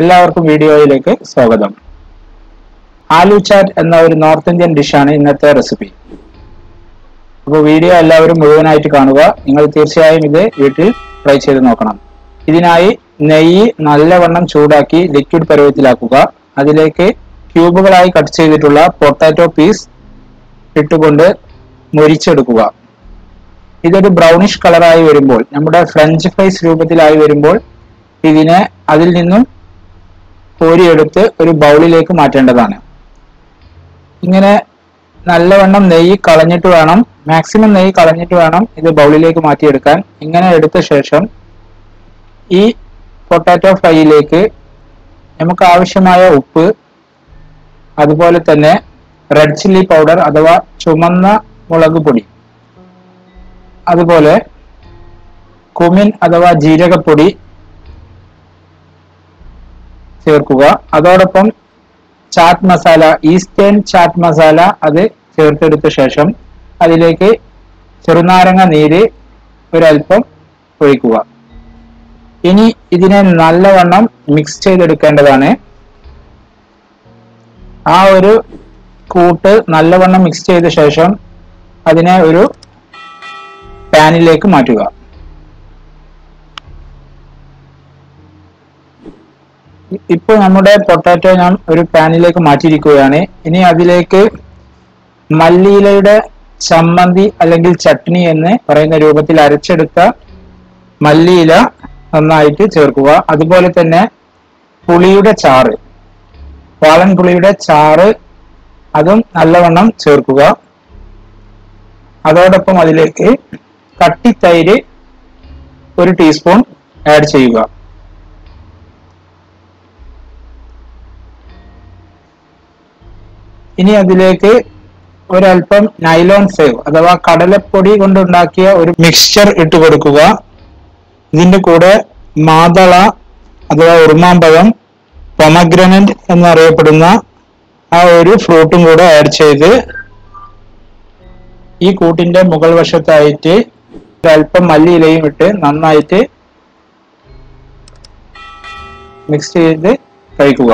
എല്ലാവർക്കും വീഡിയോയിലേക്ക് സ്വാഗതം. ആലു ചാറ്റ് എന്ന ഒരു നോർത്ത് ഇന്ത്യൻ ഡിഷാണ് ഇന്നത്തെ റെസിപ്പി. അപ്പോൾ വീഡിയോ എല്ലാവരും മുഴുവനായിട്ട് കാണുക. നിങ്ങൾ തീർച്ചയായും ഇത് വീട്ടിൽ ട്രൈ ചെയ്ത് നോക്കണം. ഇതിനായി നെയ്യ് നല്ലവണ്ണം ചൂടാക്കി ലിക്വിഡ് പരുവത്തിലാക്കുക. അതിലേക്ക് ക്യൂബുകളായി കട്ട് ചെയ്തിട്ടുള്ള പൊട്ടാറ്റോ പീസ് ഇട്ടുകൊണ്ട് മുരിച്ചെടുക്കുക. ഇതൊരു ബ്രൗണിഷ് കളറായി വരുമ്പോൾ നമ്മുടെ ഫ്രഞ്ച് ഫ്രൈസ് രൂപത്തിലായി വരുമ്പോൾ ഇതിനെ അതിൽ നിന്നും കോരിയെടുത്ത് ഒരു ബൗളിലേക്ക് മാറ്റേണ്ടതാണ്. ഇങ്ങനെ നല്ലവണ്ണം നെയ്യ് കളഞ്ഞിട്ട് വേണം മാക്സിമം നെയ്യ് കളഞ്ഞിട്ട് വേണം ഇത് ബൗളിലേക്ക് മാറ്റിയെടുക്കാൻ. ഇങ്ങനെ എടുത്ത ശേഷം ഈ പൊട്ടാറ്റോ ഫ്രൈയിലേക്ക് നമുക്ക് ആവശ്യമായ ഉപ്പ് അതുപോലെ തന്നെ റെഡ് ചില്ലി പൗഡർ അഥവാ ചുമന്ന മുളക് പൊടി അതുപോലെ കുമിൻ അഥവാ ജീരകപ്പൊടി ചേർക്കുക. അതോടൊപ്പം ചാറ്റ് മസാല ഈസ്റ്റേൺ ചാറ്റ് മസാല അത് ചേർത്തെടുത്ത ശേഷം അതിലേക്ക് ചെറുനാരങ്ങ നീര് ഒരല്പം ഒഴിക്കുക. ഇനി ഇതിനെ നല്ലവണ്ണം മിക്സ് ചെയ്തെടുക്കേണ്ടതാണ്. ആ ഒരു കൂട്ട് നല്ലവണ്ണം മിക്സ് ചെയ്ത ശേഷം അതിനെ ഒരു പാനിലേക്ക് മാറ്റുക. ഇപ്പോൾ നമ്മുടെ പൊട്ടാറ്റോ ഞാൻ ഒരു പാനിലേക്ക് മാറ്റിയിരിക്കുകയാണ്. ഇനി അതിലേക്ക് മല്ലിയിലയുടെ ചമ്മന്തി അല്ലെങ്കിൽ ചട്നി എന്ന് പറയുന്ന രൂപത്തിൽ അരച്ചെടുത്ത മല്ലിയില നന്നായിട്ട് ചേർക്കുക. അതുപോലെ തന്നെ പുളിയുടെ ചാറ് വാളൻ പുളിയുടെ ചാറ് അതും നല്ലവണ്ണം ചേർക്കുക. അതോടൊപ്പം അതിലേക്ക് കട്ടിത്തൈര് ഒരു ടീസ്പൂൺ ആഡ് ചെയ്യുക. ഇനി അതിലേക്ക് ഒരല്പം നൈലോൺ സേവ് അഥവാ കടലപ്പൊടി കൊണ്ടുണ്ടാക്കിയ ഒരു മിക്സ്ചർ ഇട്ട് കൊടുക്കുക. ഇതിന്റെ കൂടെ മാതള അഥവാ ഉറുമാമ്പഴം പൊമഗ്രനന്റ് എന്നറിയപ്പെടുന്ന ആ ഒരു ഫ്രൂട്ടും കൂടെ ആഡ് ചെയ്ത് ഈ കൂട്ടിന്റെ മുകൾ വശത്തായിട്ട് ഒരല്പം മല്ലിയിലയും ഇട്ട് നന്നായിട്ട് മിക്സ് ചെയ്ത് കഴിക്കുക.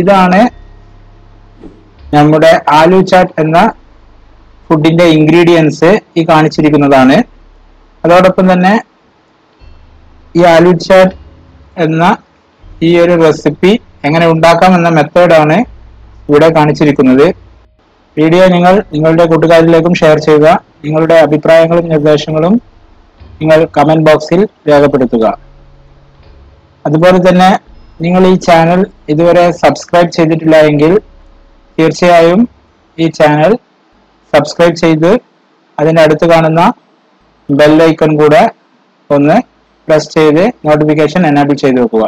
ഇതാണ് നമ്മുടെ ആലു ചാറ്റ് എന്ന ഫുഡിന്റെ ഇൻഗ്രീഡിയൻസ് ഈ കാണിച്ചിരിക്കുന്നതാണ്. അതോടൊപ്പം തന്നെ ഈ ആലു ചാറ്റ് എന്ന ഈ ഒരു റെസിപ്പി എങ്ങനെ ഉണ്ടാക്കാം എന്ന മെത്തേഡാണ് ഇവിടെ കാണിച്ചിരിക്കുന്നത്. വീഡിയോ നിങ്ങൾ നിങ്ങളുടെ കൂട്ടുകാരിലേക്കും ഷെയർ ചെയ്യുക. നിങ്ങളുടെ അഭിപ്രായങ്ങളും നിർദ്ദേശങ്ങളും നിങ്ങൾ കമന്റ് ബോക്സിൽ രേഖപ്പെടുത്തുക. അതുപോലെ തന്നെ നിങ്ങൾ ഈ ചാനൽ ഇതുവരെ സബ്സ്ക്രൈബ് ചെയ്തിട്ടില്ല എങ്കിൽ തീർച്ചയായും ഈ ചാനൽ സബ്സ്ക്രൈബ് ചെയ്ത് അതിന്റെ അടുത്ത് കാണുന്ന ബെല്ലൈക്കൺ കൂടെ ഒന്ന് പ്രസ് ചെയ്ത് നോട്ടിഫിക്കേഷൻ എനാബിൾ ചെയ്ത് വെക്കുക.